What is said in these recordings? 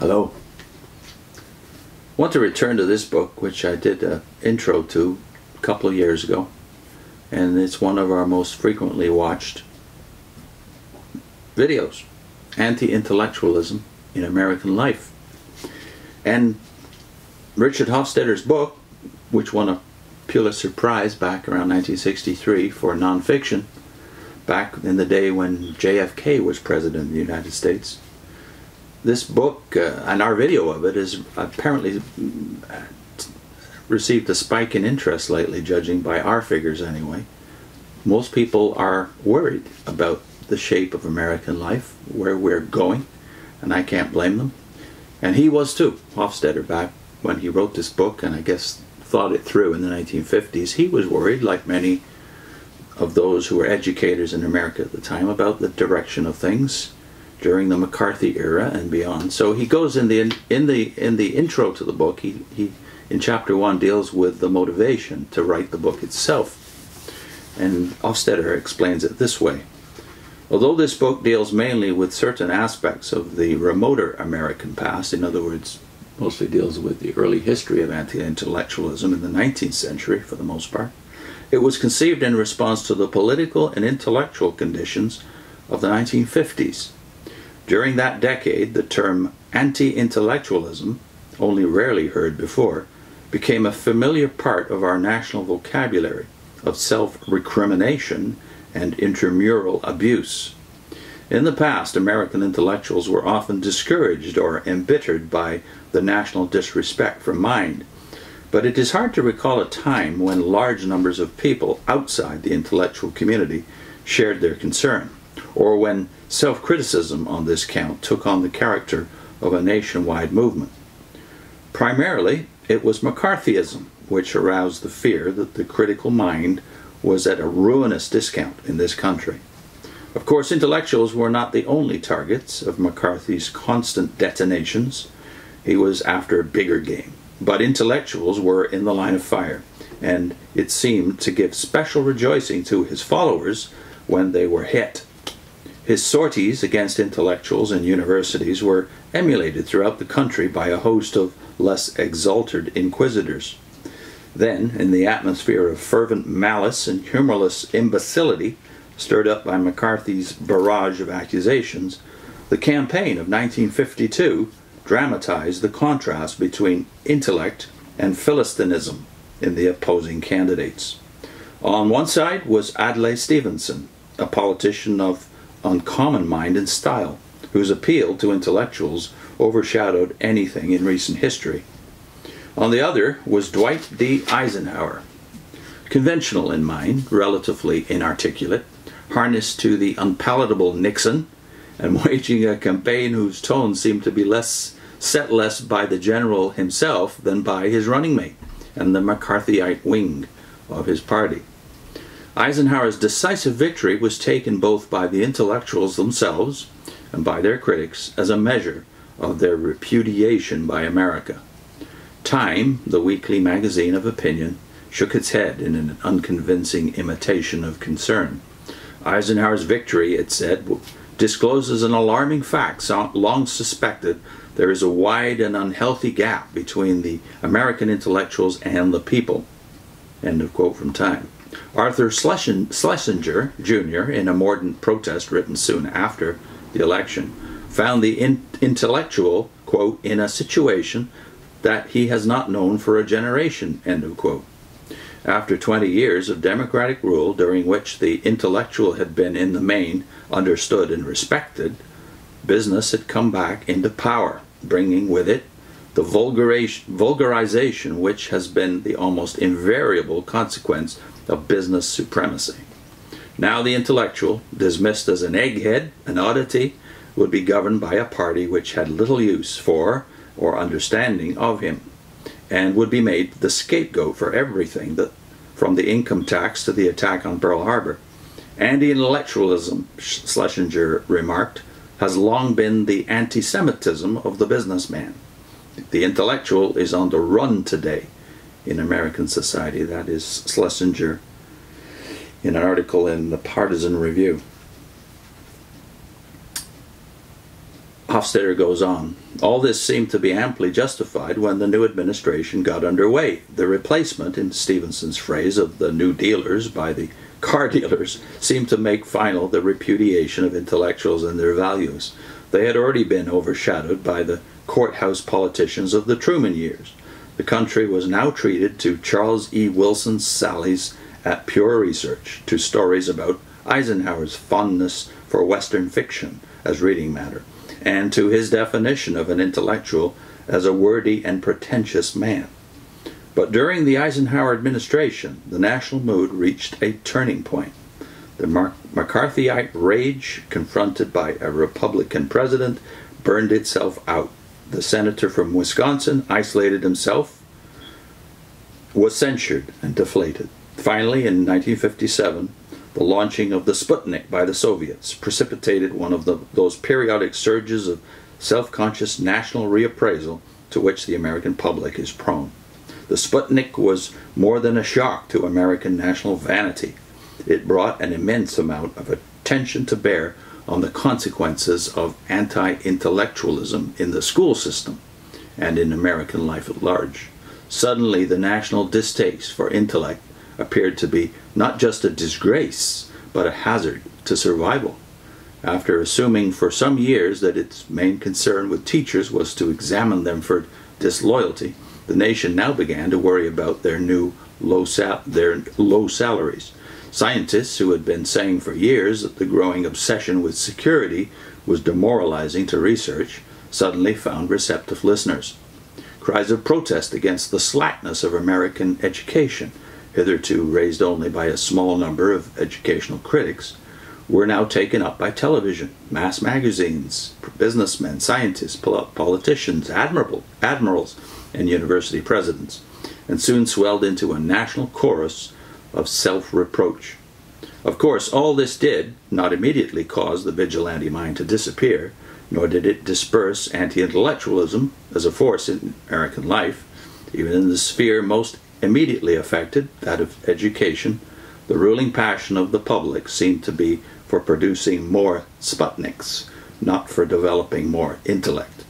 Hello. I want to return to this book, which I did an intro to a couple of years ago, and it's one of our most frequently watched videos Anti Intellectualism in American Life. And Richard Hofstadter's book, which won a Pulitzer Prize back around 1963 for nonfiction, back in the day when JFK was president of the United States. This book uh, and our video of it has apparently uh, received a spike in interest lately, judging by our figures anyway. Most people are worried about the shape of American life, where we're going, and I can't blame them. And he was too, Hofstadter, back when he wrote this book, and I guess thought it through in the 1950s. He was worried, like many of those who were educators in America at the time, about the direction of things during the McCarthy era and beyond. So he goes in the in the in the intro to the book. He he in chapter one deals with the motivation to write the book itself, and Hofstadter explains it this way. Although this book deals mainly with certain aspects of the remoter American past, in other words, mostly deals with the early history of anti intellectualism in the 19th century for the most part, it was conceived in response to the political and intellectual conditions of the 1950s. During that decade, the term anti intellectualism, only rarely heard before, became a familiar part of our national vocabulary of self recrimination and intramural abuse. In the past, American intellectuals were often discouraged or embittered by the national disrespect for mind. But it is hard to recall a time when large numbers of people outside the intellectual community shared their concern, or when self criticism on this count took on the character of a nationwide movement. Primarily, it was McCarthyism which aroused the fear that the critical mind was at a ruinous discount in this country. Of course, intellectuals were not the only targets of McCarthy's constant detonations. He was after a bigger game. But intellectuals were in the line of fire, and it seemed to give special rejoicing to his followers when they were hit. His sorties against intellectuals and universities were emulated throughout the country by a host of less exalted inquisitors. Then, in the atmosphere of fervent malice and humorless imbecility, stirred up by McCarthy's barrage of accusations, the campaign of 1952 dramatized the contrast between intellect and Philistinism in the opposing candidates. On one side was Adlai Stevenson, a politician of uncommon mind and style, whose appeal to intellectuals overshadowed anything in recent history. On the other was Dwight D. Eisenhower, conventional in mind, relatively inarticulate, harnessed to the unpalatable Nixon, and waging a campaign whose tone seemed to be less set less by the general himself than by his running mate and the McCarthyite wing of his party. Eisenhower's decisive victory was taken both by the intellectuals themselves and by their critics as a measure of their repudiation by America. Time, the weekly magazine of opinion, shook its head in an unconvincing imitation of concern. Eisenhower's victory, it said, discloses an alarming fact long suspected there is a wide and unhealthy gap between the American intellectuals and the people. End of quote from Time. Arthur Schlesinger, Jr., in a mordant protest written soon after the election, found the in intellectual, quote, in a situation that he has not known for a generation, end of quote. After 20 years of democratic rule during which the intellectual had been in the main understood and respected, business had come back into power, bringing with it the vulgarization which has been the almost invariable consequence of business supremacy. Now the intellectual, dismissed as an egghead, an oddity, would be governed by a party which had little use for or understanding of him, and would be made the scapegoat for everything that, from the income tax to the attack on Pearl Harbor. Anti-intellectualism, Schlesinger remarked, has long been the anti-Semitism of the businessman. The intellectual is on the run today in American society. That is Schlesinger in an article in the Partisan Review. Hofstadter goes on. All this seemed to be amply justified when the new administration got underway. The replacement, in Stevenson's phrase, of the new dealers by the car dealers seemed to make final the repudiation of intellectuals and their values. They had already been overshadowed by the courthouse politicians of the Truman years. The country was now treated to Charles E. Wilson's sallies at pure research, to stories about Eisenhower's fondness for Western fiction as reading matter and to his definition of an intellectual as a wordy and pretentious man. But during the Eisenhower administration, the national mood reached a turning point. The McCarthyite rage, confronted by a Republican president, burned itself out. The senator from Wisconsin isolated himself, was censured, and deflated. Finally, in 1957, the launching of the Sputnik by the Soviets precipitated one of the, those periodic surges of self conscious national reappraisal to which the American public is prone. The Sputnik was more than a shock to American national vanity. It brought an immense amount of attention to bear on the consequences of anti intellectualism in the school system and in American life at large. Suddenly, the national distaste for intellect appeared to be not just a disgrace, but a hazard to survival. After assuming for some years that its main concern with teachers was to examine them for disloyalty, the nation now began to worry about their new low, sal- their low salaries. Scientists who had been saying for years that the growing obsession with security was demoralizing to research suddenly found receptive listeners. Cries of protest against the slackness of American education hitherto raised only by a small number of educational critics, were now taken up by television, mass magazines, businessmen, scientists, politicians, admiral, admirals, and university presidents, and soon swelled into a national chorus of self reproach. Of course, all this did not immediately cause the vigilante mind to disappear, nor did it disperse anti intellectualism as a force in American life, even in the sphere most immediately affected, that of education, the ruling passion of the public seemed to be for producing more Sputniks, not for developing more intellect.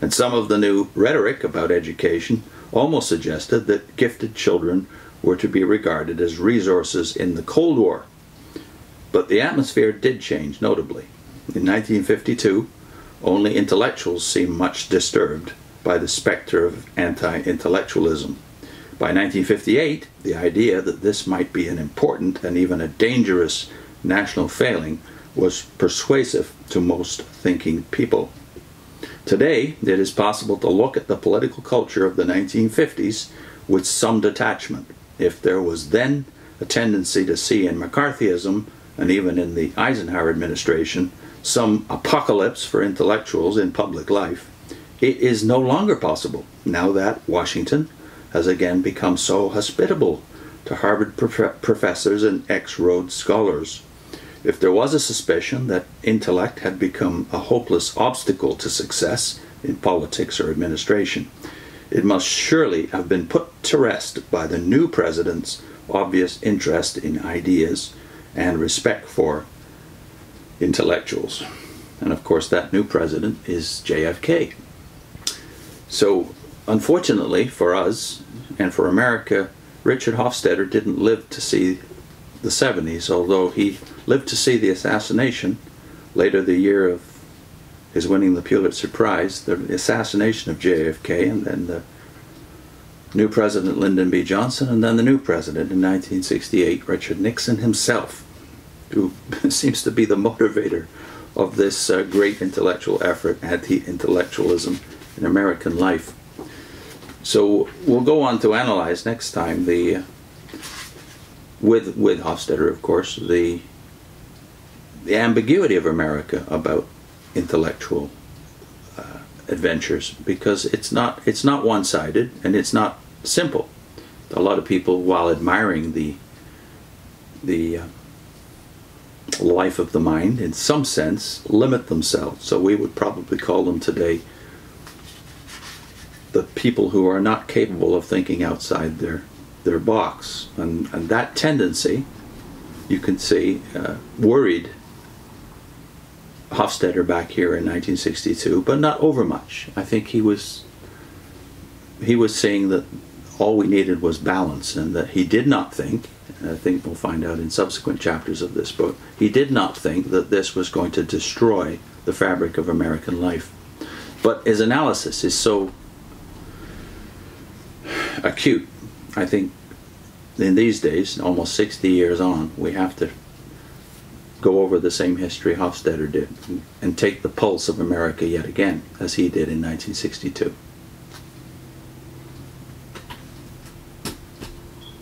And some of the new rhetoric about education almost suggested that gifted children were to be regarded as resources in the Cold War. But the atmosphere did change notably. In 1952, only intellectuals seemed much disturbed by the specter of anti intellectualism. By 1958, the idea that this might be an important and even a dangerous national failing was persuasive to most thinking people. Today, it is possible to look at the political culture of the 1950s with some detachment. If there was then a tendency to see in McCarthyism, and even in the Eisenhower administration, some apocalypse for intellectuals in public life, it is no longer possible now that Washington has again become so hospitable to Harvard prof- professors and ex Rhodes scholars. If there was a suspicion that intellect had become a hopeless obstacle to success in politics or administration, it must surely have been put to rest by the new president's obvious interest in ideas and respect for intellectuals. And of course, that new president is JFK. So unfortunately for us and for America, Richard Hofstadter didn't live to see the 70s, although he lived to see the assassination later the year of his winning the Pulitzer Prize, the assassination of JFK, and then the new president Lyndon B. Johnson, and then the new president in 1968, Richard Nixon himself, who seems to be the motivator of this uh, great intellectual effort, anti intellectualism in American life. So we'll go on to analyze next time the with with Hofstadter, of course, the the ambiguity of America about intellectual uh, adventures because it's not it's not one-sided and it's not simple. A lot of people, while admiring the the uh, life of the mind, in some sense, limit themselves. So we would probably call them today the people who are not capable of thinking outside their their box, and and that tendency, you can see, uh, worried Hofstadter back here in 1962, but not over much. I think he was he was saying that all we needed was balance, and that he did not think. I think we'll find out in subsequent chapters of this book. He did not think that this was going to destroy the fabric of American life. But his analysis is so acute. I think in these days, almost 60 years on, we have to go over the same history Hofstadter did and take the pulse of America yet again, as he did in 1962.